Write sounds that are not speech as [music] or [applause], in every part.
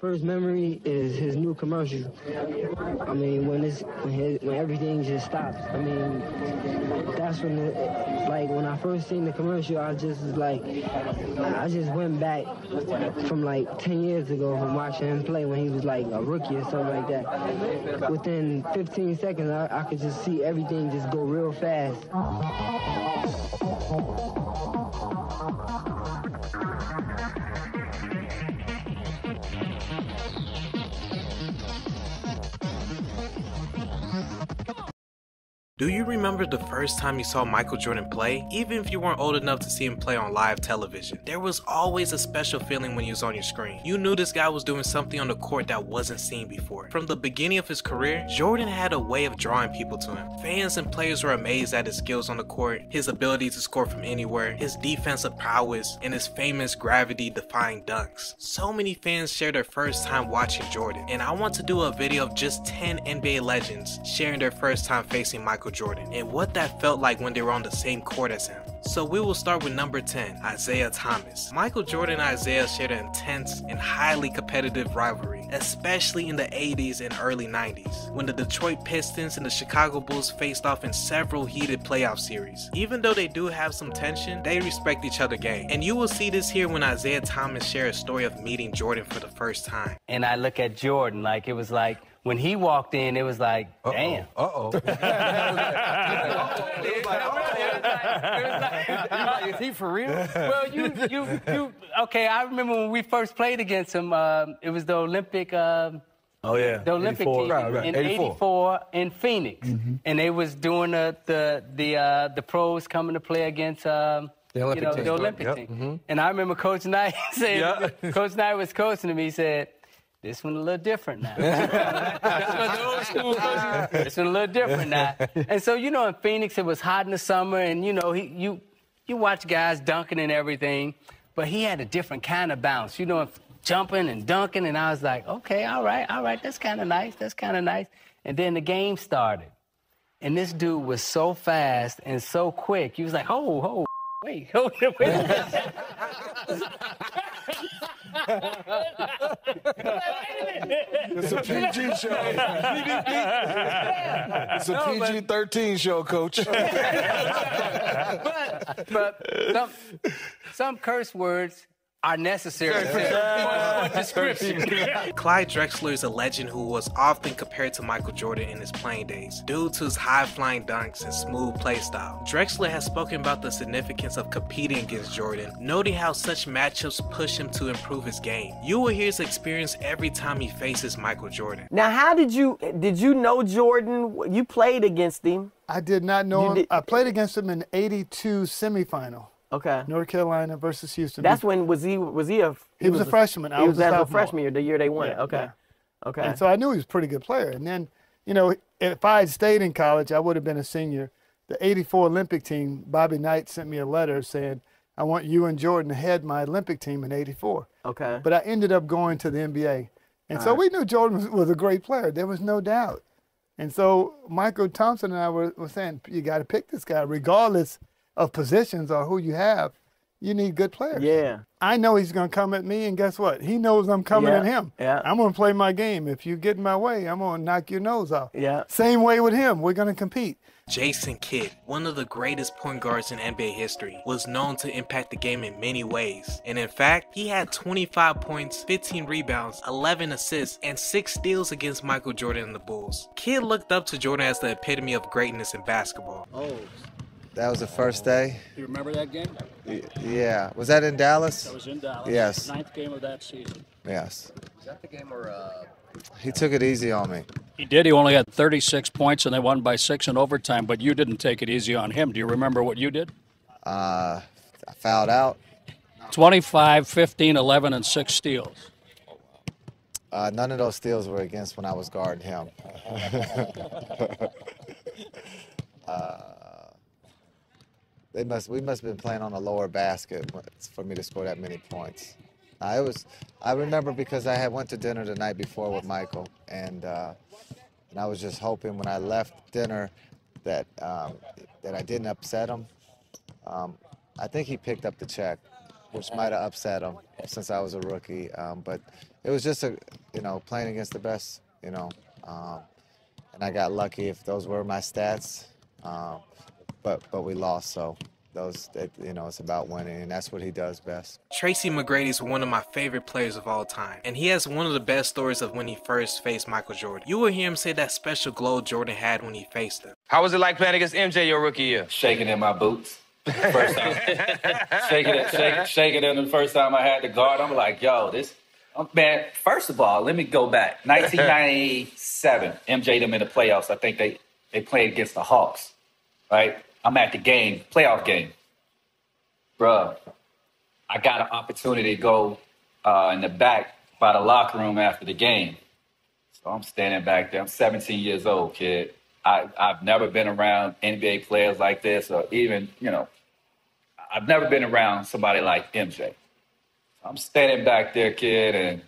first memory is his new commercial. I mean, when it's when, his, when everything just stops. I mean, that's when it, like when I first seen the commercial, I just was like, I just went back from like 10 years ago from watching him play when he was like a rookie or something like that. Within 15 seconds, I, I could just see everything just go real fast. Thank you. Do you remember the first time you saw Michael Jordan play? Even if you weren't old enough to see him play on live television, there was always a special feeling when he was on your screen. You knew this guy was doing something on the court that wasn't seen before. From the beginning of his career, Jordan had a way of drawing people to him. Fans and players were amazed at his skills on the court, his ability to score from anywhere, his defensive prowess, and his famous gravity-defying dunks. So many fans share their first time watching Jordan, and I want to do a video of just 10 NBA legends sharing their first time facing Michael Jordan and what that felt like when they were on the same court as him. So we will start with number 10, Isiah Thomas. Michael Jordan and Isiah shared an intense and highly competitive rivalry, especially in the 80s and early 90s, when the Detroit Pistons and the Chicago Bulls faced off in several heated playoff series. Even though they do have some tension, they respect each other game. And you will see this here when Isiah Thomas shares a story of meeting Jordan for the first time. And I look at Jordan like it was like when he walked in, it was like, Uh-oh. damn. Uh-oh. [laughs] Is he for real? well, you, you, you. Okay, I remember when we first played against him. Um, it was the Olympic. Um, Oh, yeah. the Olympic 84. team Right, right. in 84. '84 in Phoenix, and they was doing the the the, uh, the pros coming to play against. Um, The Olympic you know, team. the Olympic Yep. team. And I remember Coach Knight [laughs] saying, Yeah. Coach Knight was coaching to me. He said, "This one a little different now." That's what old school This one a little different now. And so you know, in Phoenix, it was hot in the summer, and you know, he you you watch guys dunking and everything, but he had a different kind of bounce. You know, jumping and dunking, and I was like, okay, all right, all right, that's kind of nice, that's kind of nice. And then the game started, and this dude was so fast and so quick. He was like, oh, oh. Wait, [laughs] hold it, wait. [laughs] It's a PG show. [laughs] it's a no, PG thirteen show, coach. [laughs] but but some, some curse words are necessary for description. Clyde Drexler is a legend who was often compared to Michael Jordan in his playing days due to his high flying dunks and smooth play style. Drexler has spoken about the significance of competing against Jordan, noting how such matchups push him to improve his game. You will hear his experience every time he faces Michael Jordan. Now, how did you did you know Jordan? You played against him. I did not know You him. did- I played against him in '82 semifinal, Okay. North Carolina versus Houston. That's when was he was he a He was a freshman. I He was was a a freshman year, the year they won it. Okay. yeah. Okay. And so I knew he was a pretty good player. And then, you know, if I had stayed in college, I would have been a senior. The 84 Olympic team, Bobby Knight sent me a letter saying, I want you and Jordan to head my Olympic team in 84. okay. But I ended up going to the NBA. And so we knew Jordan was, was a great player. There was no doubt. And so Mychal Thompson and I were, were saying, you got to pick this guy, regardless of positions or who you have. You need good players. yeah. I know he's going to come at me, and guess what? He knows I'm coming Yeah, at him. yeah. I'm going to play my game. If you get in my way, I'm going to knock your nose off. Yeah. Same way with him. We're going to compete. Jason Kidd, one of the greatest point guards in NBA history, was known to impact the game in many ways. And in fact, he had 25 points, 15 rebounds, 11 assists, and 6 steals against Michael Jordan and the Bulls. Kidd looked up to Jordan as the epitome of greatness in basketball. Oh, That was the first day. you remember that game? Y- Yeah. Was that in Dallas? That was in Dallas. Yes. Ninth game of that season. Yes. Is that the game where? Uh... He took it easy on me. He did. He only had 36 points, and they won by six in overtime. But you didn't take it easy on him. Do you remember what you did? Uh, I fouled out. 25, 15, 11, and six steals. Uh, none of those steals were against when I was guarding him. [laughs] uh, they must. We must have been playing on a lower basket for me to score that many points. It was. I remember because I had went to dinner the night before with Michael, and uh, and I was just hoping when I left dinner that um, that I didn't upset him. Um, I think he picked up the check, which might have upset him since I was a rookie. Um, but it was just a, you know, playing against the best, you know, um, and I got lucky if those were my stats. But but we lost, so those, it, you know, it's about winning, and that's what he does best. Tracy McGrady is one of my favorite players of all time, and he has one of the best stories of when he first faced Michael Jordan. You will hear him say that special glow Jordan had when he faced him. How was it like playing against MJ your rookie year? Shaking in my boots. First time. [laughs] shaking it, shaking, shaking it. The first time I had the guard, I'm like, yo, this, um, man, first of all, let me go back. 1997, MJ them in the playoffs. I think they, they played against the Hawks, right? I'm at the game, playoff game. Bruh, I got an opportunity to go uh, in the back by the locker room after the game. So I'm standing back there. I'm 17 years old, kid. I, I've never been around NBA players like this, or even, you know, I've never been around somebody like MJ. I'm standing back there, kid, and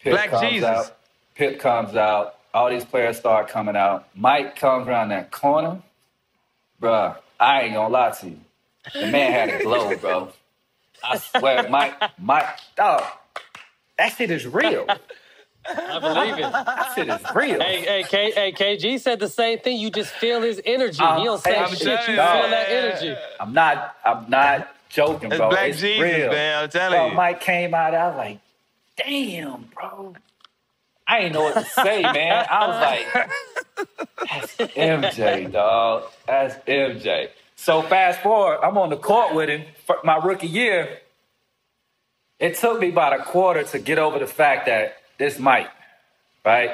Pip Black comes Jesus. out. Pip comes out. All these players start coming out. Mike comes around that corner. Bruh, I ain't gonna lie to you. The man had a glow, bro. I swear, Mike, Mike, dog, that shit is real. I believe it. That shit is real. Hey, hey, K, hey, KG said the same thing. You just feel his energy. Um, he don't say hey, I'm shit. telling You you, feel dog. that energy. I'm not, I'm not joking, That's bro. Black it's Jesus, real. man, I'm telling Bro, you. Mike came out, I was like, damn, bro. I ain't know what to say, man. I was like, that's MJ, dog. That's MJ. So fast forward, I'm on the court with him for my rookie year. It took me about a quarter to get over the fact that this might, right?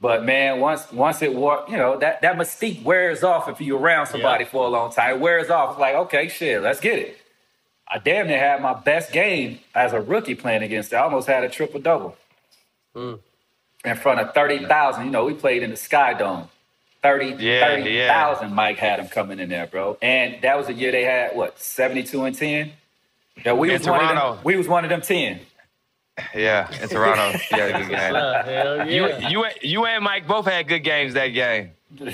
But man, once once it wore, you know, that, that mystique wears off if you're around somebody for a long time. It wears off. It's like, okay, shit, let's get it. I damn near had my best game as a rookie playing against it. I almost had a triple double hmm. In front of 30,000. You know, we played in the Sky Dome. 30, Yeah, 30,000 Mike had them coming in there, bro. And that was the year they had, what, 72 and 10? Yeah, we In was, one of them, Toronto. we was one of them 10. Yeah, in Toronto. [laughs] Yeah, good game. Uh, hell You, yeah. you, you and Mike both had good games that game. [laughs]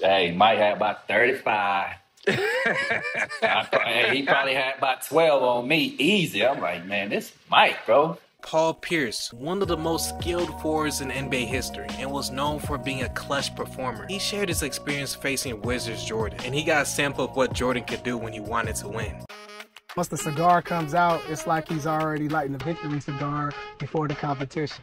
Hey, Mike had about 35. [laughs] I hey, he probably had about 12 on me, easy. I'm like, man, this Mike, bro. Paul Pierce, one of the most skilled forwards in NBA history, and was known for being a clutch performer. He shared his experience facing Wizards Jordan, and he got a sample of what Jordan could do when he wanted to win. Once the cigar comes out, it's like he's already lighting the victory cigar before the competition.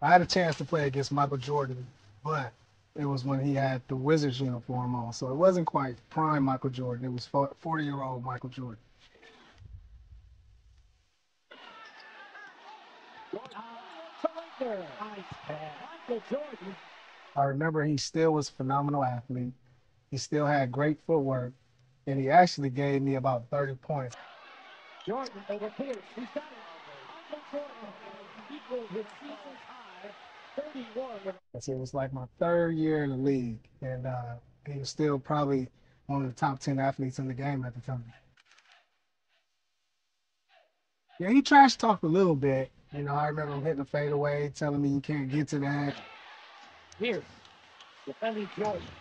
I had a chance to play against Michael Jordan, but it was when he had the Wizards uniform on, so it wasn't quite prime Michael Jordan. It was 40 year old Michael Jordan. I remember he still was a phenomenal athlete. He still had great footwork, and he actually gave me about 30 points. Jordan over Pierce. He's got it. Michael Jordan equals his season high 31. So it was like my third year in the league, and uh, he was still probably one of the top 10 athletes in the game at the time. Yeah, he trash talked a little bit. You know, I remember him hitting a fadeaway, telling me you can't get to that. Here, defending.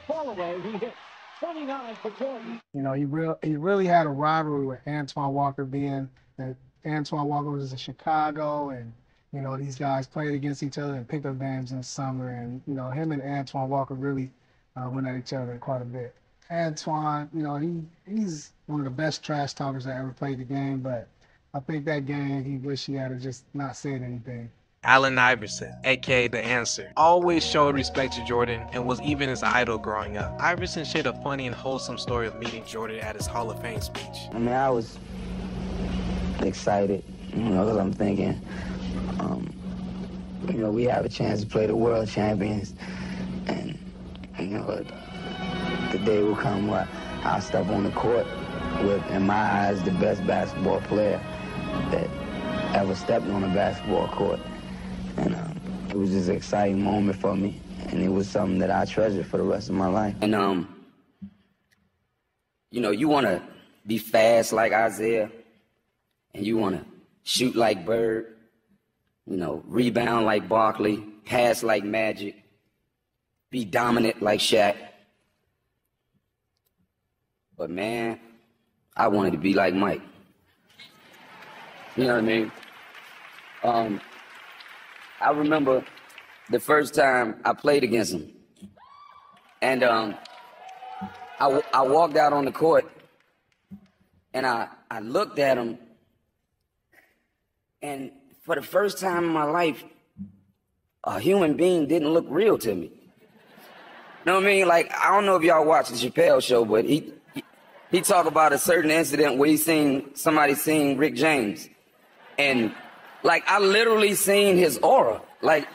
Fall away. He hit 29 for Jordan. You know, he real he really had a rivalry with Antoine Walker being that Antoine Walker was in Chicago and you know, these guys played against each other in pickup games in the summer and you know, him and Antoine Walker really uh, went at each other quite a bit. Antoine, you know, he he's one of the best trash talkers that ever played the game, but I think that game he wished he had just not said anything. Allen Iverson, aka The Answer, always showed respect to Jordan and was even his idol growing up. Iverson shared a funny and wholesome story of meeting Jordan at his Hall of Fame speech. I mean, I was excited, you know, because I'm thinking, um, you know, we have a chance to play the world champions, and you know, the day will come where I'll step on the court with, in my eyes, the best basketball player that ever stepped on a basketball court, and um, it was just an exciting moment for me, and it was something that I treasure for the rest of my life. And um, you know, you want to be fast like Isiah, and you want to shoot like Bird, you know, rebound like Barkley, pass like Magic, be dominant like Shaq. But man, I wanted to be like Mike. You know what I mean? Um, I remember the first time I played against him. And um, I, w- I walked out on the court and I, I looked at him. And for the first time in my life, a human being didn't look real to me. You know what I mean? Like, I don't know if y'all watch the Chappelle show, but he, he, he talk about a certain incident where he seen somebody seen Rick James. And like, I literally seen his aura. Like,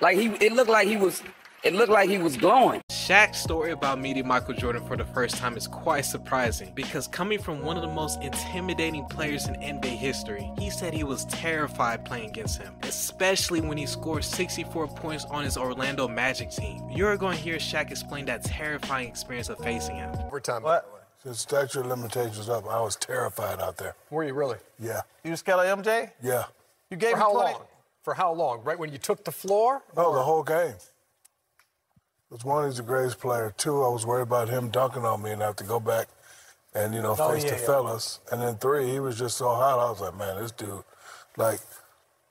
like he, it looked like he was, it looked like he was glowing. Shaq's story about meeting Michael Jordan for the first time is quite surprising because coming from one of the most intimidating players in NBA history, he said he was terrified playing against him, especially when he scored 64 points on his Orlando Magic team. You're going to hear Shaq explain that terrifying experience of facing him. Overtime. What? Since statute of limitations up, I was terrified out there. Were you really? Yeah. You just got of MJ? Yeah. You gave For him how 20 long? For how long? Right when you took the floor? No, the whole game. Because one, he's the greatest player. Two, I was worried about him dunking on me and I have to go back and, you know, Oh, face yeah, the yeah. fellas. And then three, he was just so hot. I was like, man, this dude, like,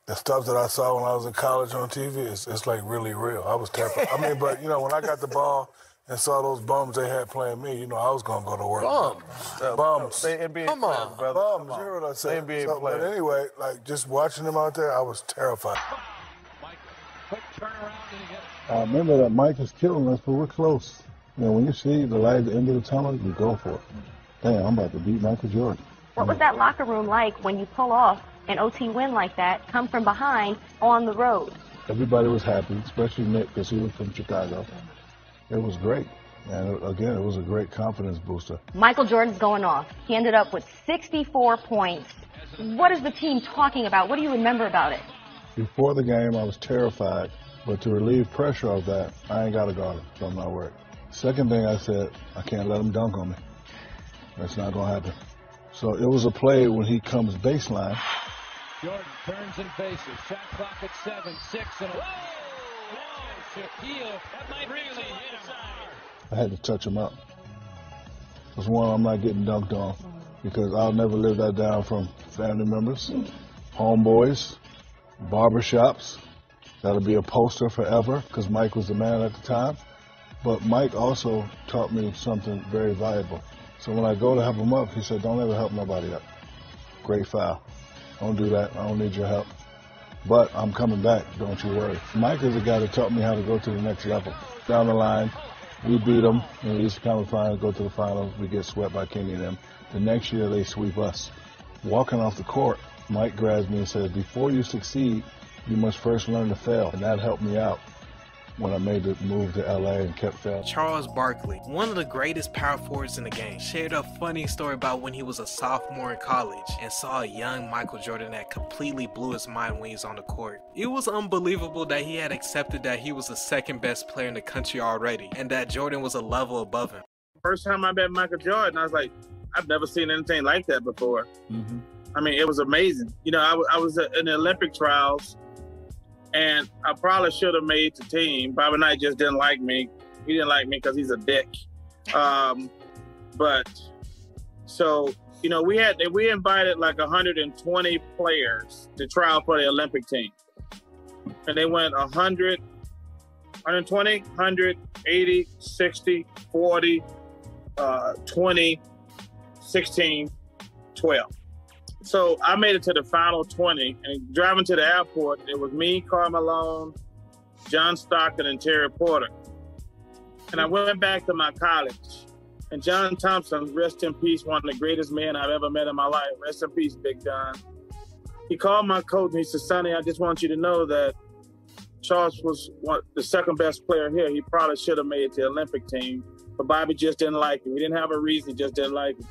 the stuff that I saw when I was in college on TV, it's, it's like really real. I was terrified. I mean, but, you know, when I got the ball and saw those bums they had playing me, you know, I was going to go to work. Bums? Bums. They NBA Come on, players, brother. Bums, Come on. you hear what I said. NBA So, but anyway, like, just watching them out there, I was terrified. I remember that Mike is killing us, but we're close. You know, when you see the light at the end of the tunnel, you go for it. Damn, I'm about to beat Michael Jordan. What was that locker room like when you pull off an OT win like that, come from behind on the road? Everybody was happy, especially Nick, because he was from Chicago. It was great. And uh, again, it was a great confidence booster. Michael Jordan's going off. He ended up with 64 points. What is the team talking about? What do you remember about it? Before the game, I was terrified, but to relieve pressure of that, I ain't got to guard him, so I'm not worried. Second thing I said, I can't let him dunk on me. That's not going to happen. So it was a play when he comes baseline. Jordan turns and faces. Shot clock at seven, six, and a. Whoa! Shaquille. That might really hit him. I had to touch him up. Because one, I'm not getting dunked on because I'll never live that down from family members, homeboys, barbershops. That'll be a poster forever because Mike was the man at the time. But Mike also taught me something very valuable. So when I go to help him up, he said, don't ever help nobody up. Great foul. Don't do that. I don't need your help. But I'm coming back. Don't you worry. Mike is the guy that taught me how to go to the next level. Down the line, we beat them in the Eastern Conference Finals, go to the finals. We get swept by Kenny and them. The next year, they sweep us. Walking off the court, Mike grabs me and says, before you succeed, you must first learn to fail. And that helped me out when I made the move to LA and kept failing. Charles Barkley, one of the greatest power forwards in the game, shared a funny story about when he was a sophomore in college and saw a young Michael Jordan that completely blew his mind when he was on the court. It was unbelievable that he had accepted that he was the second best player in the country already and that Jordan was a level above him. First time I met Michael Jordan, I was like, I've never seen anything like that before. Mm-hmm. I mean, it was amazing. You know, I, I was in the Olympic trials, and I probably should have made the team. Bobby Knight just didn't like me. He didn't like me because he's a dick. Um, but so you know, we had we invited like 120 players to try out for the Olympic team, and they went 100, 120, 100, 80, 60, 40, uh, 20, 16, 12. So I made it to the final 20, and driving to the airport, it was me, Karl Malone, John Stockton, and Terry Porter. And I went back to my college, and John Thompson, rest in peace, one of the greatest men I've ever met in my life. Rest in peace, Big John. He called my coach and he said, Sonny, I just want you to know that Charles was one, the second best player here. He probably should have made the Olympic team, but Bobby just didn't like him. He didn't have a reason, he just didn't like him.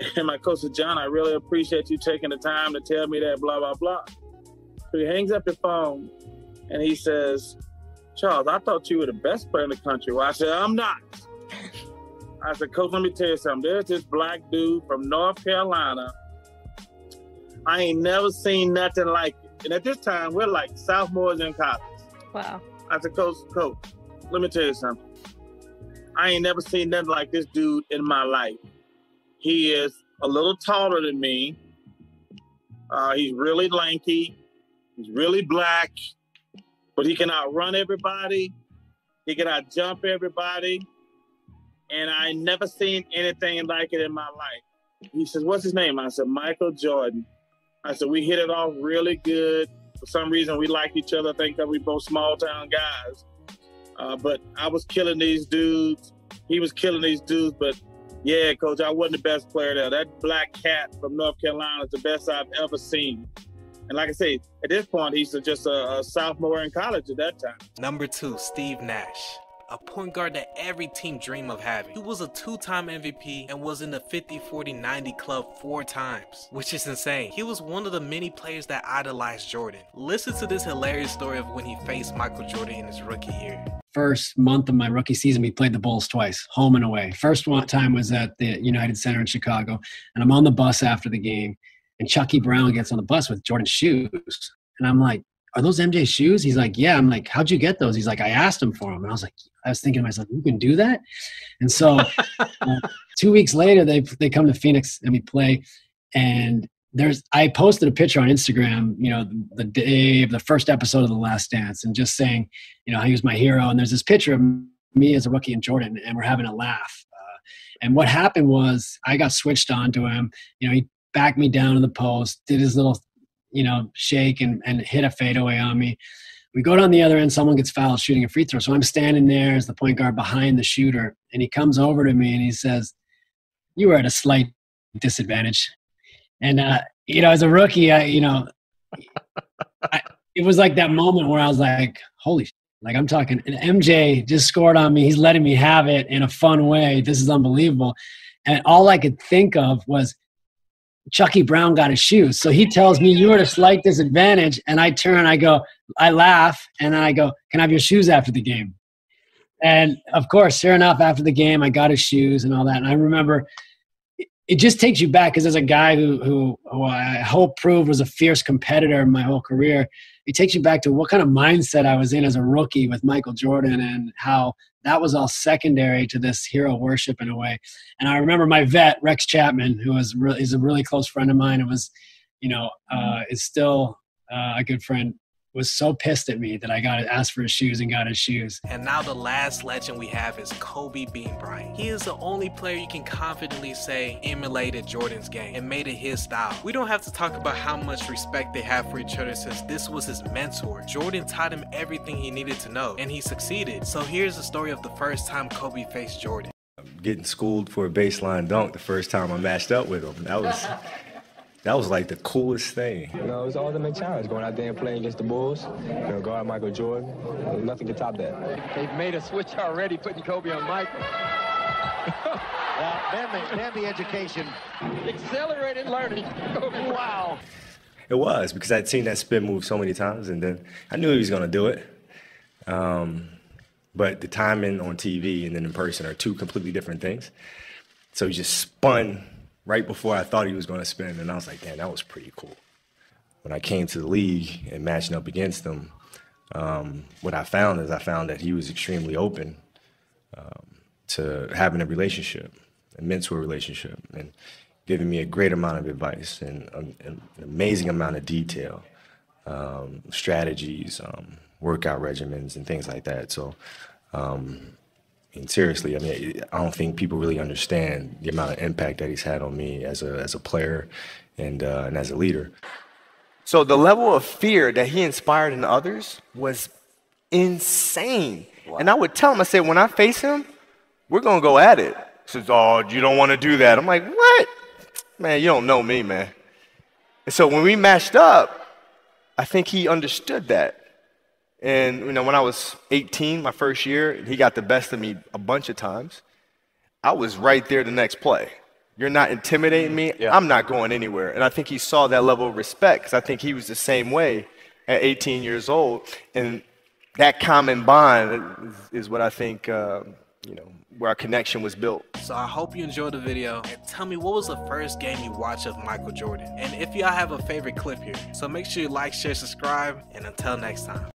[laughs] And my coach said, John, I really appreciate you taking the time to tell me that, blah, blah, blah. So he hangs up the phone and he says, Charles, I thought you were the best player in the country. Well, I said, I'm not. I said, Coach, let me tell you something. There's this black dude from North Carolina. I ain't never seen nothing like it. And at this time, we're like sophomores in college. Wow. I said, Coach, Coach, let me tell you something. I ain't never seen nothing like this dude in my life. He is a little taller than me. Uh, he's really lanky. He's really black, but he can outrun everybody. He can outjump everybody. And I never seen anything like it in my life. He says, What's his name? I said, Michael Jordan. I said, We hit it off really good. For some reason, we like each other. I think that we both small town guys. Uh, but I was killing these dudes. He was killing these dudes. But yeah, coach, I wasn't the best player there. That black cat from North Carolina is the best I've ever seen. And like I say, at this point, he's just a, a sophomore in college at that time. Number two, Steve Nash. A point guard that every team dream of having. He was a two-time MVP and was in the 50, 40, 90 club four times, which is insane. He was one of the many players that idolized Jordan. Listen to this hilarious story of when he faced Michael Jordan in his rookie year. first month of my rookie season, we played the Bulls twice, home and away. First one time was at the United Center in Chicago, and I'm on the bus after the game, and Chucky Brown gets on the bus with Jordan's shoes, and I'm like, "Are those MJ shoes?" He's like, "Yeah." I'm like, "How'd you get those?" He's like, "I asked him for them," and I was like, I was thinking to myself, "You can do that?" And so, [laughs] uh, two weeks later, they they come to Phoenix and we play, and there's I posted a picture on Instagram, you know, the, day of the first episode of The Last Dance, and just saying, you know, he was my hero. And there's this picture of me as a rookie and Jordan, and we're having a laugh. Uh, and what happened was I got switched on to him. You know, he backed me down in the post, did his little, you know, shake and, and hit a fadeaway on me. We go down the other end, someone gets fouled shooting a free throw. So I'm standing there as the point guard behind the shooter, and he comes over to me and he says, You were at a slight disadvantage. And, uh, you know, as a rookie, I, you know, I, it was like that moment where I was like, holy. Like I'm talking, and MJ just scored on me. He's letting me have it in a fun way. This is unbelievable. And all I could think of was Chucky Brown got his shoes. So he tells me you were at a slight disadvantage. And I turn, I go, I laugh, and then I go, Can I have your shoes after the game? And of course, sure enough, after the game, I got his shoes and all that. And I remember it just takes you back because as a guy who, who, who I hope proved was a fierce competitor in my whole career, it takes you back to what kind of mindset I was in as a rookie with Michael Jordan and how that was all secondary to this hero worship in a way. And I remember my vet Rex Chapman, who was really is a really close friend of mine, and was, you know, uh, is still uh, a good friend. Was so pissed at me that I got asked for his shoes and got his shoes. And now the last legend we have is Kobe Bean Bryant. He is the only player you can confidently say emulated Jordan's game and made it his style. We don't have to talk about how much respect they have for each other since this was his mentor. Jordan taught him everything he needed to know and he succeeded. So here's the story of the first time Kobe faced Jordan. Getting schooled for a baseline dunk the first time I matched up with him. That was [laughs] that was like the coolest thing. You know, it was all the ultimate challenge going out there and playing against the Bulls. You know, guard Michael Jordan. Nothing can top that. They've made a switch already, putting Kobe on Michael. [laughs] well, then the, then the education. Accelerated learning. [laughs] wow. It was because I'd seen that spin move so many times, and then I knew he was going to do it. Um, but the timing on TV and then in person are two completely different things. So he just spun right before I thought he was going to spin, and I was like, "Damn, that was pretty cool." When I came to the league and matching up against him, um, what I found is I found that he was extremely open um, to having a relationship, a mentor relationship, and giving me a great amount of advice and um, an amazing amount of detail, um, strategies, um, workout regimens, and things like that. So, um, and seriously, I mean, I don't think people really understand the amount of impact that he's had on me as a as a player and uh, and as a leader. So the level of fear that he inspired in others was insane. And I would tell him, I said, when I face him, we're gonna go at it. He says, Oh, you don't want to do that. I'm like, what? Man, you don't know me, man. And so when we matched up, I think he understood that. And you know, when I was 18, my first year, he got the best of me a bunch of times. I was right there the next play. You're not intimidating me. I'm not going anywhere. And I think he saw that level of respect because I think he was the same way at 18 years old. And that common bond is, is what I think, uh, you know, where our connection was built. So I hope you enjoyed the video and tell me what was the first game you watched of Michael Jordan. And if y'all have a favorite clip here. So make sure you like, share, subscribe, and until next time.